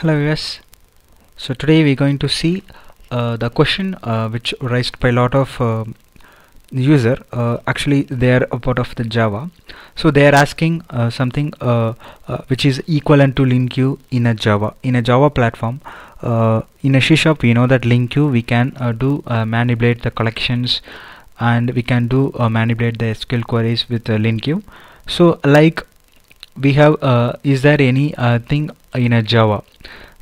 hello viewers. So today we're going to see uh, the question uh, which raised by a lot of uh, user. Uh, actually they are a part of the java. So they are asking uh, something uh, which is equivalent to linq in a java in a java platform. In a c sharp we know that linq we can do manipulate the collections and we can do manipulate the sql queries with linq so like we have is there any thing in a java?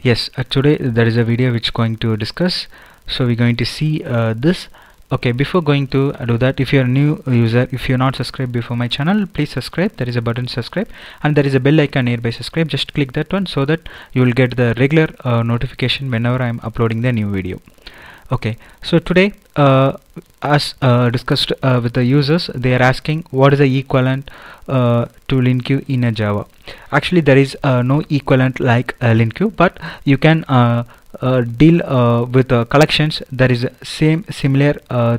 Yes uh, today there is a video which going to discuss. So we're going to see uh, this. Okay before going to do that if you're a new user if you're not subscribed before my channel please subscribe. There is a button subscribe and there is a bell icon nearby subscribe. Just click that one so that you will get the regular uh, notification whenever I'm uploading the new video okay. So today uh, as uh, discussed uh, with the users they are asking what is the equivalent uh, to linq in a java. Actually there is uh, no equivalent like uh, linq but you can deal with collections. There is same similar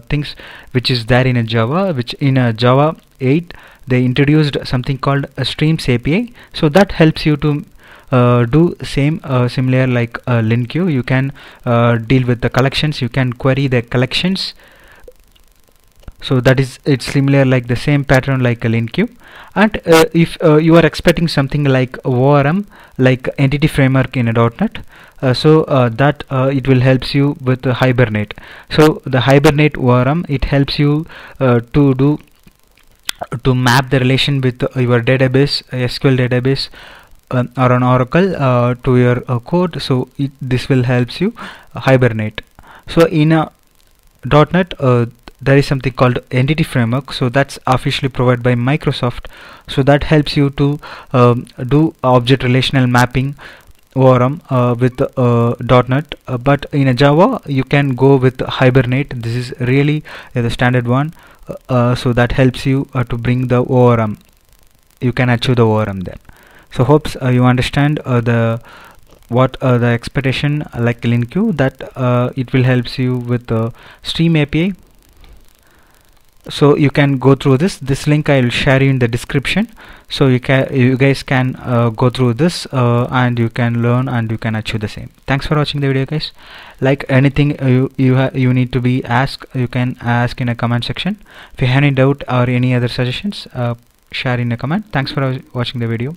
things which is there in a java which in a java 8 they introduced something called a streams api so that helps you to do same uh, similar like uh, you can uh, deal with the collections. You can query the collections. So that is it's similar like the same pattern like a and uh, if uh, you are expecting something like ORM like entity framework in a .NET uh, so uh, that uh, it will helps you with hibernate. So the hibernate ORM it helps you uh, to do to map the relation with your database SQL database uh, or an oracle uh, to your uh, code. So it, this will helps you hibernate. So in a .NET there is something called entity framework. So that's officially provided by Microsoft. So that helps you to um, do object relational mapping ORM uh, with uh, .NET. Uh, but in a Java you can go with Hibernate. This is really the standard one. So that helps you to bring the ORM you can achieve the ORM then so hopes uh, you understand uh, the what uh, the expectation like linq that uh, it will helps you with the stream API so you can go through this. This link I will share you in the description. So you can you guys can uh, go through this uh, and you can learn and you can achieve the same. Thanks for watching the video guys. Like anything uh, you you, you need to be asked you can ask in a comment section. If you have any doubt or any other suggestions share in a comment. Thanks for watching the video